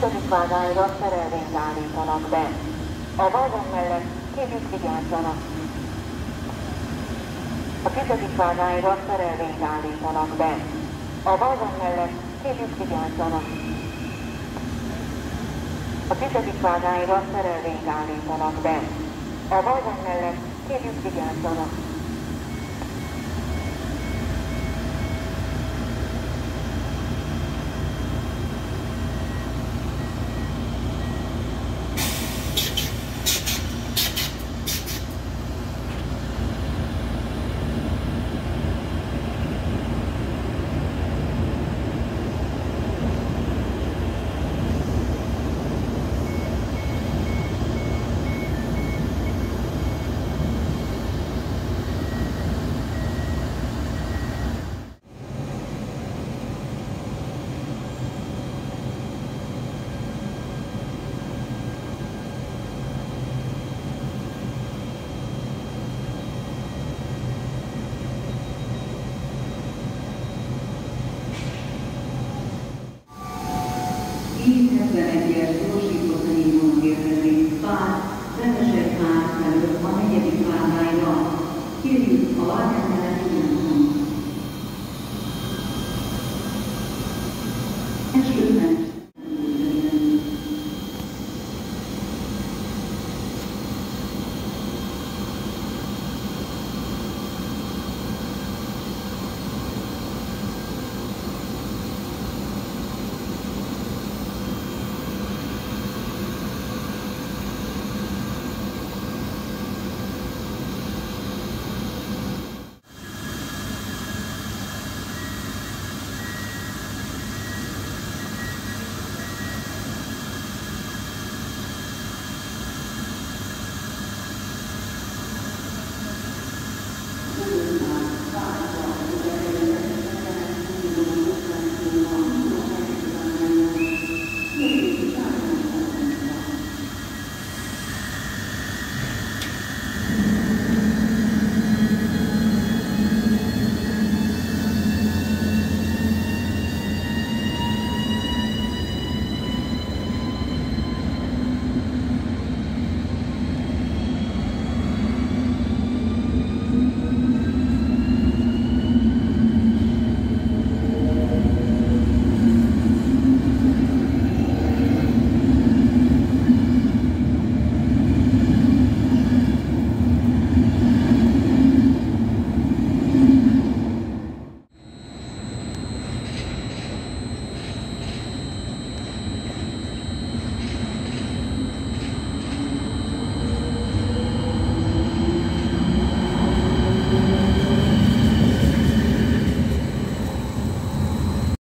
tizedik vágányra szerelvényt állítanak be. A vágány mellett kérjük vigyázzanak. A tizedik vágányra szerelvényt állítanak be. A vágány mellett kérjük vigyázzanak. A tizedik vágányra szerelvényt állítanak be. A vágány mellett kérjük vigyázzanak. egyes mósított névon kérdezi, pár, nemesek pár előtt a negyedik vágányra. Kérjük a vágányát ilyen Esőben